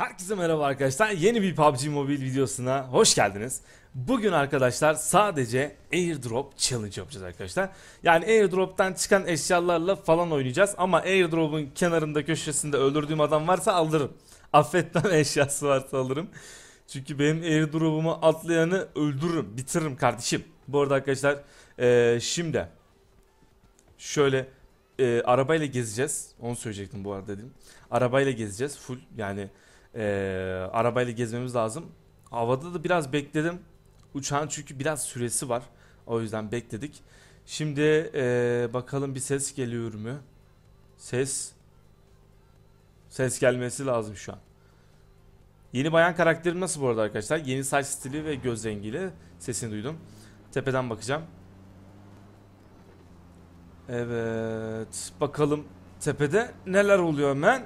Herkese merhaba arkadaşlar. Yeni bir PUBG Mobile videosuna hoş geldiniz. Bugün arkadaşlar sadece airdrop challenge yapacağız arkadaşlar. Yani airdrop'tan çıkan eşyalarla falan oynayacağız ama airdrop'un kenarında köşesinde öldürdüğüm adam varsa alırım. Affetmem eşyası varsa alırım. Çünkü benim airdrop'umu atlayanı öldürürüm, bitiririm kardeşim. Bu arada arkadaşlar eee, şimdi şöyle eee, arabayla gezeceğiz. Onu söyleyecektim bu arada dedim. Arabayla gezeceğiz full yani eee, arabayla gezmemiz lazım. Havada da biraz bekledim. Uçağın çünkü biraz süresi var. O yüzden bekledik. Şimdi eee, bakalım bir ses geliyor mu? Ses ses gelmesi lazım şu an. Yeni bayan karakterim nasıl bu arada arkadaşlar? Yeni saç stili ve göz rengiyle sesini duydum. Tepeden bakacağım. Evet. Bakalım tepede neler oluyor hemen.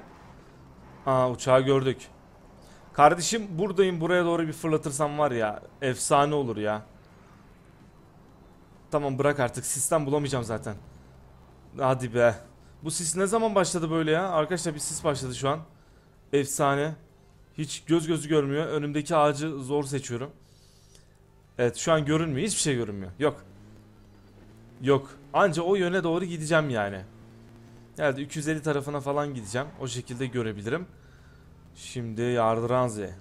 Aa uçağı gördük. Kardeşim buradayım buraya doğru bir fırlatırsam var ya efsane olur ya. Tamam bırak artık sistem bulamayacağım zaten. Hadi be. Bu sis ne zaman başladı böyle ya? Arkadaşlar bir sis başladı şu an. Efsane. Hiç göz gözü görmüyor. Önümdeki ağacı zor seçiyorum. Evet şu an görünmüyor. Hiçbir şey görünmüyor. Yok. Yok. Anca o yöne doğru gideceğim yani. Yani 250 tarafına falan gideceğim. O şekilde görebilirim. Şimdi yardıranze.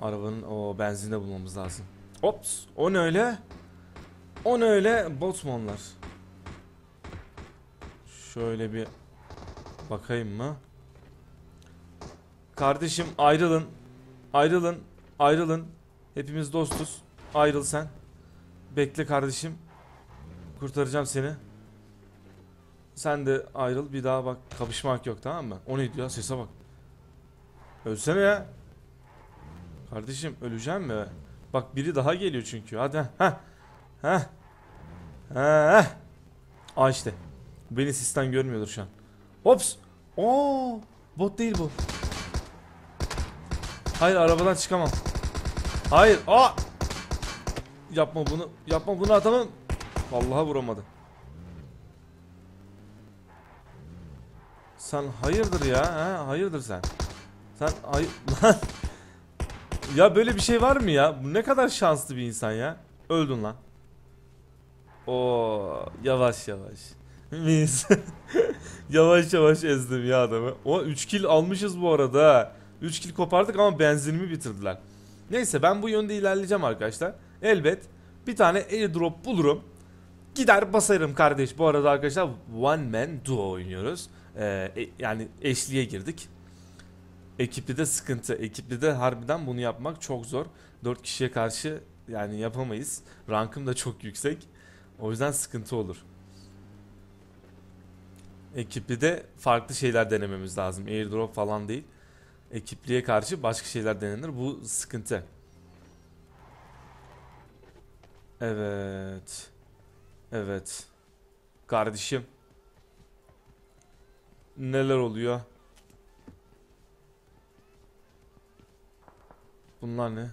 Arabanın o benzinde bulmamız lazım. Ops. O ne öyle? O ne öyle? Botmanlar. Şöyle bir bakayım mı? Kardeşim ayrılın. Ayrılın. Ayrılın. Hepimiz dostuz. Ayrıl sen. Bekle kardeşim. Kurtaracağım seni. Sen de ayrıl bir daha bak kapışmak yok tamam mı? O neydi ya sese bak. Ölsene ya. Kardeşim öleceğim mi? Bak biri daha geliyor çünkü. Hadi ha. Ha. Ha. Aa işte. Beni sistem görmüyordur şu an. Hops. Oo, bot değil bu. Hayır arabadan çıkamam. Hayır. Aa! Yapma bunu. Yapma bunu atamam. Vallahi vuramadı. Sen hayırdır ya? Ha? Hayırdır sen? Sen hayır lan. Ya böyle bir şey var mı ya? Bu ne kadar şanslı bir insan ya. Öldün lan. Oo yavaş yavaş. Mis. yavaş yavaş ezdim ya adamı. O 3 kill almışız bu arada. ha. 3 kill kopardık ama benzinimi bitirdiler. Neyse ben bu yönde ilerleyeceğim arkadaşlar. Elbet bir tane airdrop bulurum. Gider basarım kardeş. Bu arada arkadaşlar one man duo oynuyoruz. Ee, e- yani eşliğe girdik. Ekipli de sıkıntı. Ekipli de harbiden bunu yapmak çok zor. 4 kişiye karşı yani yapamayız. Rankım da çok yüksek. O yüzden sıkıntı olur. Ekipli de farklı şeyler denememiz lazım. Airdrop falan değil. Ekipliye karşı başka şeyler denenir. Bu sıkıntı. Evet. Evet. Kardeşim. Neler oluyor? Bunlar ne?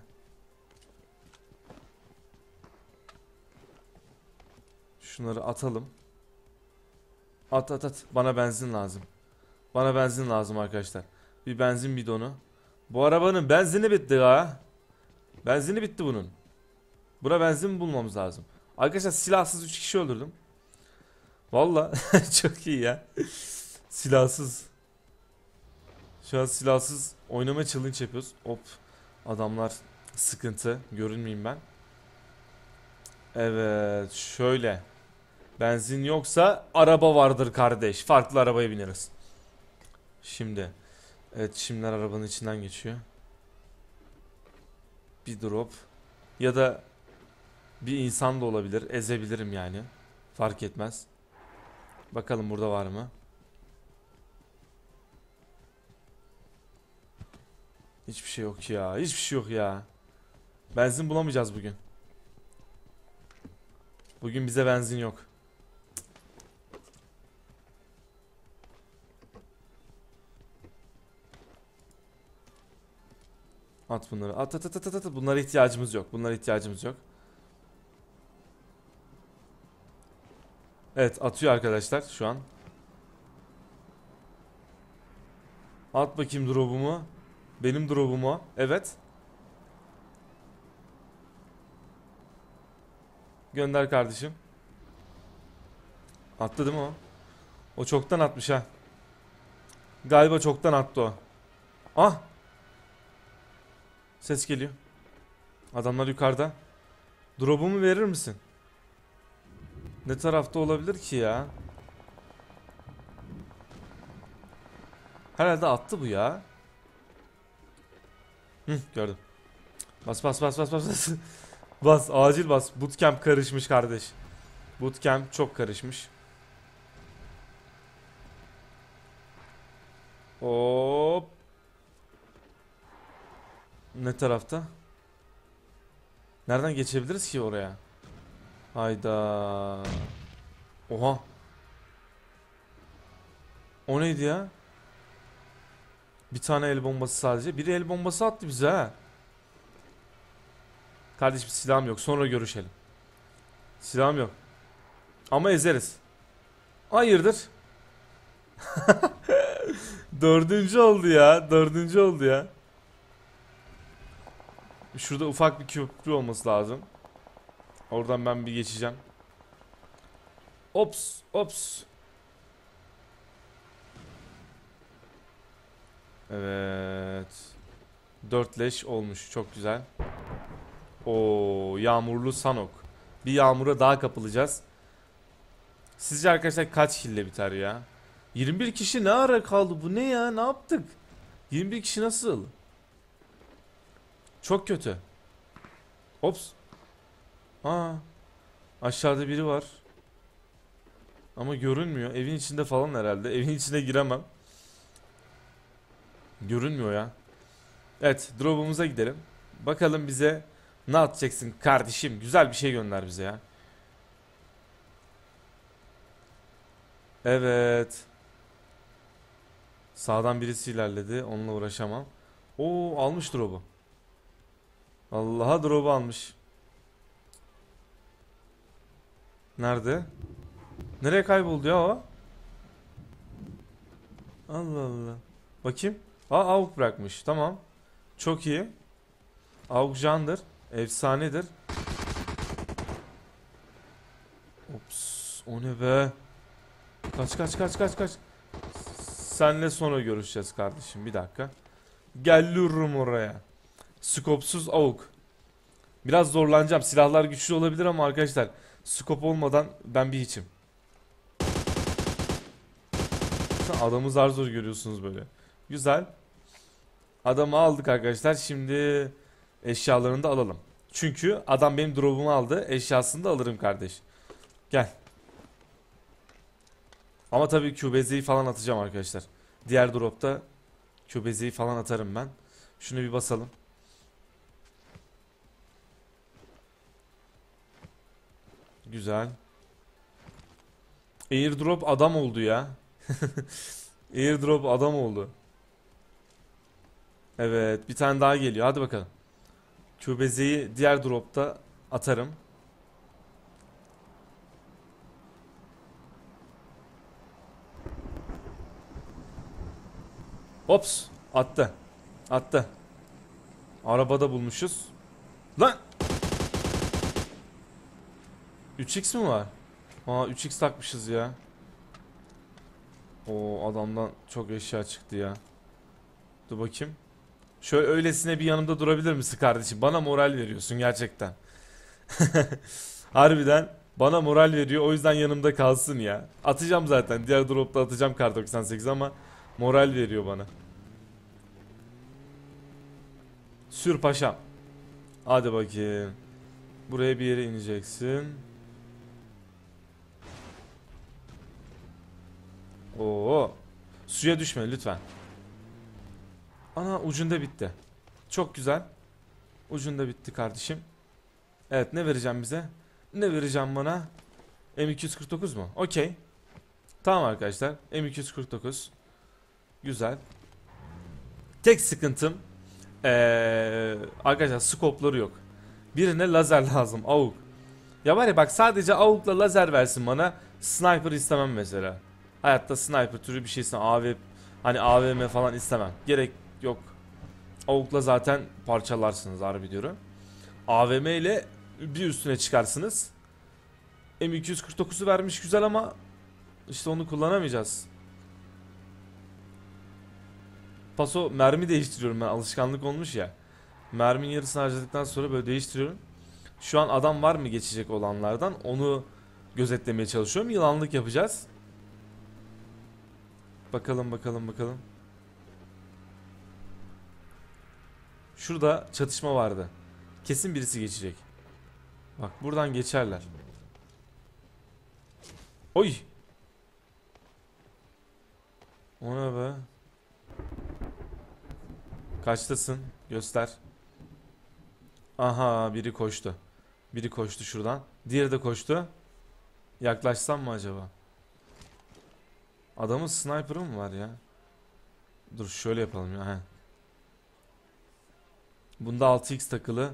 Şunları atalım. At at at. Bana benzin lazım. Bana benzin lazım arkadaşlar. Bir benzin bidonu. Bu arabanın benzini bitti ha. Benzini bitti bunun. Buna benzin bulmamız lazım. Arkadaşlar silahsız 3 kişi öldürdüm. Valla çok iyi ya. Silahsız. Şu an silahsız oynama challenge yapıyoruz. Hop. Adamlar sıkıntı. Görünmeyeyim ben. Evet. Şöyle. Benzin yoksa araba vardır kardeş. Farklı arabaya bineriz. Şimdi. Evet şimdiler arabanın içinden geçiyor. Bir drop. Ya da bir insan da olabilir. Ezebilirim yani. Fark etmez. Bakalım burada var mı? Hiçbir şey yok ya. Hiçbir şey yok ya. Benzin bulamayacağız bugün. Bugün bize benzin yok. At bunları. At at at at at. at. Bunlara ihtiyacımız yok. Bunlara ihtiyacımız yok. Evet atıyor arkadaşlar şu an. At bakayım drop'umu. Benim drop'umu. Evet. Gönder kardeşim. Attı değil mi o? O çoktan atmış ha. Galiba çoktan attı o. Ah! Ses geliyor. Adamlar yukarıda. Drop'umu verir misin? Ne tarafta olabilir ki ya? Herhalde attı bu ya. Hı, gördüm. Bas bas bas bas bas bas. bas acil bas. Bootcamp karışmış kardeş. Bootcamp çok karışmış. Hop. Ne tarafta? Nereden geçebiliriz ki oraya? Hayda. Oha. O neydi ya? Bir tane el bombası sadece. Biri el bombası attı bize ha. Kardeşim silahım yok. Sonra görüşelim. Silahım yok. Ama ezeriz. Hayırdır? Dördüncü oldu ya. Dördüncü oldu ya. Şurada ufak bir köprü olması lazım. Oradan ben bir geçeceğim. Ops, ops. Evet. Dört leş olmuş. Çok güzel. O yağmurlu Sanok. Bir yağmura daha kapılacağız. Sizce arkadaşlar kaç kille biter ya? 21 kişi ne ara kaldı bu ne ya? Ne yaptık? 21 kişi nasıl? Çok kötü. Ops. Aa. Aşağıda biri var. Ama görünmüyor. Evin içinde falan herhalde. Evin içine giremem. Görünmüyor ya. Evet, drop'umuza gidelim. Bakalım bize ne atacaksın kardeşim? Güzel bir şey gönder bize ya. Evet. Sağdan birisi ilerledi. Onunla uğraşamam. Oo almış drop'u. Allah'a drop'u almış. Nerede? Nereye kayboldu ya o? Allah Allah. Bakayım. Aa avuk bırakmış. Tamam. Çok iyi. Avuk candır. Efsanedir. Ops. O ne be? Kaç kaç kaç kaç kaç. Senle sonra görüşeceğiz kardeşim. Bir dakika. Geliyorum oraya. Skopsuz avuk. Biraz zorlanacağım. Silahlar güçlü olabilir ama arkadaşlar skop olmadan ben bir hiçim. Adamı zar zor görüyorsunuz böyle. Güzel. Adamı aldık arkadaşlar. Şimdi eşyalarını da alalım. Çünkü adam benim drop'umu aldı. Eşyasını da alırım kardeş. Gel. Ama tabii QBZ'yi falan atacağım arkadaşlar. Diğer drop'ta QBZ'yi falan atarım ben. Şunu bir basalım. Güzel. Airdrop adam oldu ya. Airdrop adam oldu. Evet bir tane daha geliyor. Hadi bakalım. QBZ'yi diğer dropta atarım. Ops attı. Attı. Arabada bulmuşuz. Lan! 3x mi var? Aa 3x takmışız ya. O adamdan çok eşya çıktı ya. Dur bakayım. Şöyle öylesine bir yanımda durabilir misin kardeşim? Bana moral veriyorsun gerçekten. Harbiden bana moral veriyor. O yüzden yanımda kalsın ya. Atacağım zaten. Diğer dropta atacağım kar 98 ama moral veriyor bana. Sür paşam. Hadi bakayım. Buraya bir yere ineceksin. Oo. Suya düşme lütfen. Ana ucunda bitti. Çok güzel. Ucunda bitti kardeşim. Evet ne vereceğim bize? Ne vereceğim bana? M249 mu? Okey. Tamam arkadaşlar. M249. Güzel. Tek sıkıntım ee, arkadaşlar skopları yok. Birine lazer lazım. AUK. Ya var ya bak sadece AUK'la lazer versin bana. Sniper istemem mesela. Hayatta sniper türü bir şeysin. AV Hani AVM falan istemem. Gerek yok. Avukla zaten parçalarsınız harbi diyorum. AVM ile bir üstüne çıkarsınız. M249'u vermiş güzel ama işte onu kullanamayacağız. Paso mermi değiştiriyorum ben alışkanlık olmuş ya. Merminin yarısını harcadıktan sonra böyle değiştiriyorum. Şu an adam var mı geçecek olanlardan onu gözetlemeye çalışıyorum. Yılanlık yapacağız. Bakalım bakalım bakalım. Şurada çatışma vardı. Kesin birisi geçecek. Bak buradan geçerler. Oy. O ne be? Kaçtasın? Göster. Aha biri koştu. Biri koştu şuradan. Diğeri de koştu. Yaklaşsam mı acaba? Adamın sniper'ı mı var ya? Dur şöyle yapalım ya. He. Bunda 6x takılı.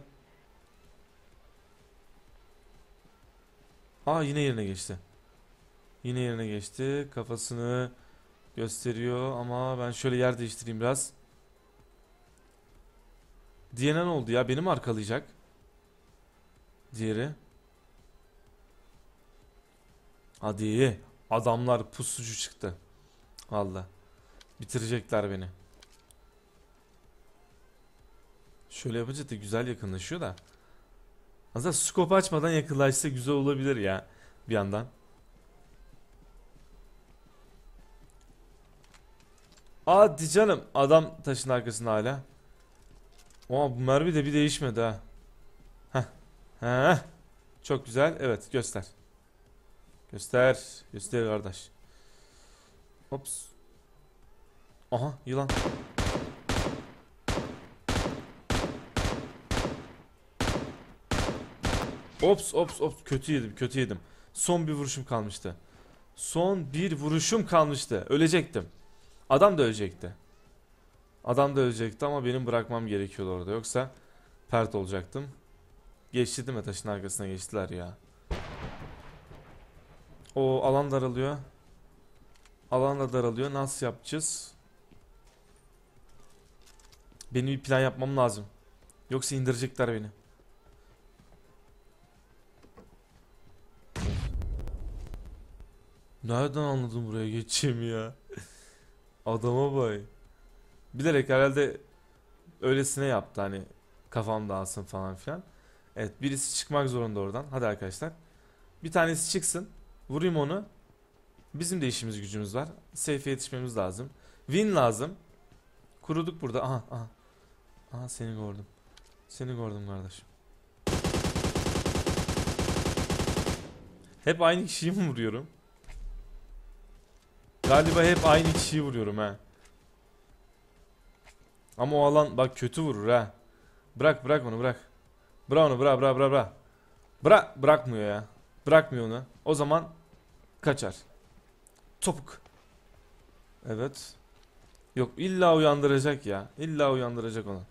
Aa yine yerine geçti. Yine yerine geçti. Kafasını gösteriyor ama ben şöyle yer değiştireyim biraz. Diğerine ne oldu ya? Beni mi arkalayacak? Diğeri. Hadi. Adamlar pusucu çıktı. Valla. Bitirecekler beni. Şöyle yapınca da güzel yakınlaşıyor da. Aslında scope açmadan yakınlaşsa güzel olabilir ya. Bir yandan. Hadi canım. Adam taşın arkasında hala. Aa bu mermi de bir değişmedi ha. Heh. Heh. Çok güzel. Evet göster. Göster. Göster kardeş. Ops. Aha yılan. Ops ops ops kötü yedim kötü yedim. Son bir vuruşum kalmıştı. Son bir vuruşum kalmıştı. Ölecektim. Adam da ölecekti. Adam da ölecekti ama benim bırakmam gerekiyordu orada. Yoksa pert olacaktım. Geçti değil mi? Taşın arkasına geçtiler ya. O alan daralıyor. Alan da daralıyor. Nasıl yapacağız? Benim bir plan yapmam lazım. Yoksa indirecekler beni. Nereden anladım buraya geçeceğimi ya? Adama bay. Bilerek herhalde öylesine yaptı hani kafam dağılsın falan filan. Evet birisi çıkmak zorunda oradan. Hadi arkadaşlar. Bir tanesi çıksın. Vurayım onu. Bizim de işimiz gücümüz var. Safe'e yetişmemiz lazım. Win lazım. Kuruduk burada. Aha aha. Aha seni gördüm. Seni gördüm kardeşim. Hep aynı kişiyi mi vuruyorum? Galiba hep aynı kişiyi vuruyorum ha. Ama o alan bak kötü vurur ha. Bırak bırak onu bırak. Bırak onu bırak bırak bırak bırak. Bırak bırakmıyor ya. Bırakmıyor onu. O zaman kaçar. Topuk. Evet. Yok illa uyandıracak ya. İlla uyandıracak onu.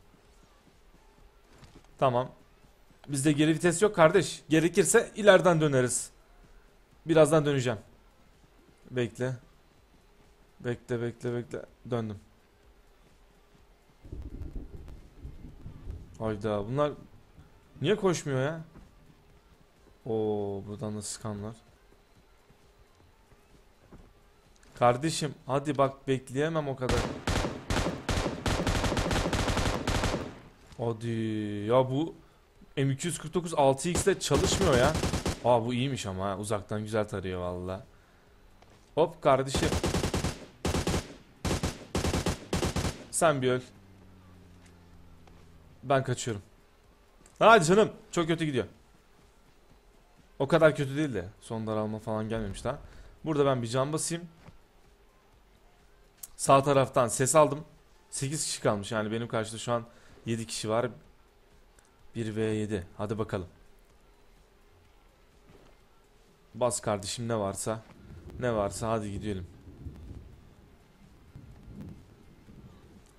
Tamam. Bizde geri vites yok kardeş. Gerekirse ileriden döneriz. Birazdan döneceğim. Bekle. Bekle bekle bekle. Döndüm. Hayda bunlar niye koşmuyor ya? Oo buradan da skanlar. Kardeşim hadi bak bekleyemem o kadar. Hadi ya bu M249 6X'de çalışmıyor ya. Aa bu iyiymiş ama uzaktan güzel tarıyor valla. Hop kardeşim. Sen bir öl. Ben kaçıyorum. Hadi canım. Çok kötü gidiyor. O kadar kötü değil de. Son daralma falan gelmemiş daha. Burada ben bir can basayım. Sağ taraftan ses aldım. 8 kişi kalmış yani benim karşıda şu an 7 kişi var. 1 v 7. Hadi bakalım. Bas kardeşim ne varsa. Ne varsa hadi gidelim.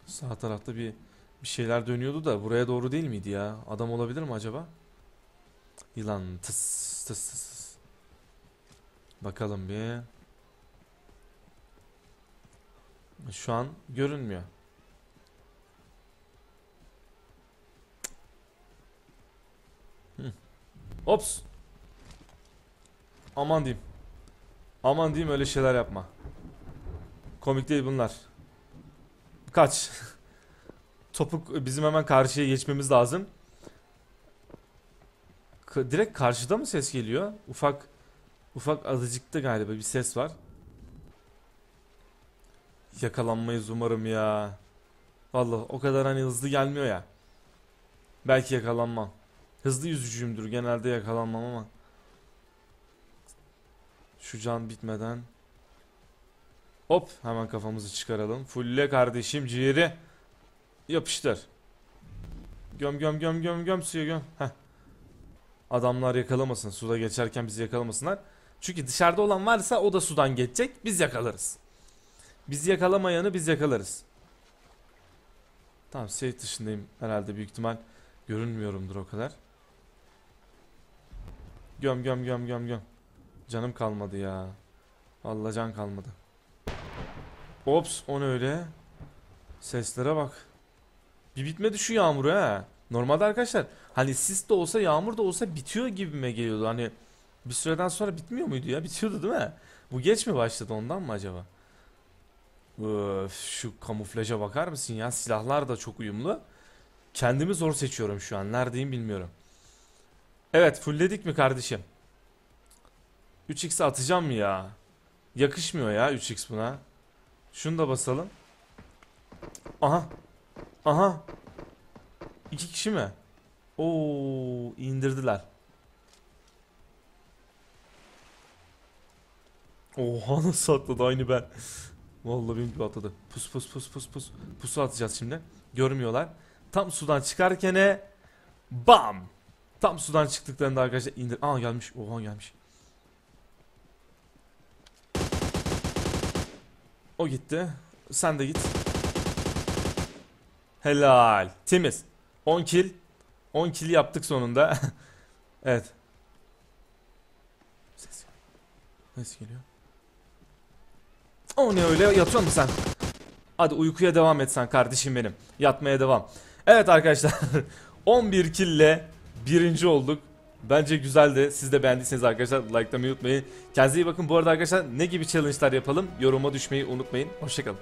Sağ tarafta bir bir şeyler dönüyordu da buraya doğru değil miydi ya? Adam olabilir mi acaba? Yılan tıs tıs tıs. Bakalım bir. Şu an görünmüyor. Ops. Aman diyeyim. Aman diyeyim öyle şeyler yapma. Komik değil bunlar. Kaç. Topuk bizim hemen karşıya geçmemiz lazım. Direkt karşıda mı ses geliyor? Ufak ufak azıcıkta galiba bir ses var. Yakalanmayız umarım ya. Vallahi o kadar hani hızlı gelmiyor ya. Belki yakalanmam. Hızlı yüzücüyümdür genelde yakalanmam ama. Şu can bitmeden. Hop hemen kafamızı çıkaralım. Fulle kardeşim ciğeri. Yapıştır. Göm göm göm göm göm suya göm. Heh. Adamlar yakalamasın. Suda geçerken bizi yakalamasınlar. Çünkü dışarıda olan varsa o da sudan geçecek. Biz yakalarız. Bizi yakalamayanı biz yakalarız. Tamam safe dışındayım herhalde büyük ihtimal. Görünmüyorumdur o kadar. Göm göm göm göm göm. Canım kalmadı ya. Vallahi can kalmadı. Ops o ne öyle? Seslere bak. Bir bitmedi şu yağmur ha. Normalde arkadaşlar hani sis de olsa yağmur da olsa bitiyor gibime geliyordu. Hani bir süreden sonra bitmiyor muydu ya? Bitiyordu değil mi? Bu geç mi başladı ondan mı acaba? Öf, şu kamuflaja bakar mısın ya? Silahlar da çok uyumlu. Kendimi zor seçiyorum şu an. Neredeyim bilmiyorum. Evet fullledik mi kardeşim? 3x atacağım mı ya? Yakışmıyor ya 3x buna. Şunu da basalım. Aha. Aha. İki kişi mi? Oo indirdiler. Oha nasıl atladı aynı ben. Vallahi benim gibi atladı. Pus pus pus pus pus. Pusu atacağız şimdi. Görmüyorlar. Tam sudan çıkarken bam. Tam sudan çıktıklarında arkadaşlar indir. Aa gelmiş. Oha gelmiş. O gitti. Sen de git. Helal. Temiz. 10 kill. 10 kill yaptık sonunda. evet. Ses. Ses geliyor. O ne öyle yatıyor musun sen? Hadi uykuya devam et sen kardeşim benim. Yatmaya devam. Evet arkadaşlar 11 kille birinci olduk. Bence güzeldi. Siz de beğendiyseniz arkadaşlar likelamayı unutmayın. Kendinize iyi bakın. Bu arada arkadaşlar ne gibi challenge'lar yapalım? Yoruma düşmeyi unutmayın. Hoşçakalın.